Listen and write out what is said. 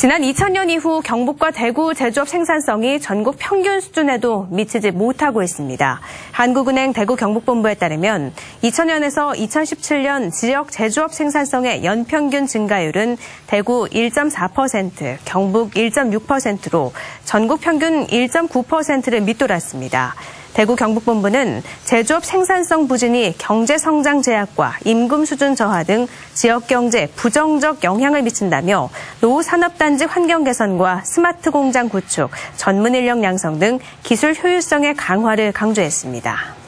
지난 2000년 이후 경북과 대구 제조업 생산성이 전국 평균 수준에도 미치지 못하고 있습니다. 한국은행 대구 경북본부에 따르면 2000년에서 2017년 지역 제조업 생산성의 연평균 증가율은 대구 1.4%, 경북 1.6%로 전국 평균 1.9%를 밑돌았습니다. 대구 경북본부는 제조업 생산성 부진이 경제 성장 제약과 임금 수준 저하 등 지역 경제에 부정적 영향을 미친다며 노후 산업단지 환경 개선과 스마트 공장 구축, 전문 인력 양성 등 기술 효율성의 강화를 강조했습니다.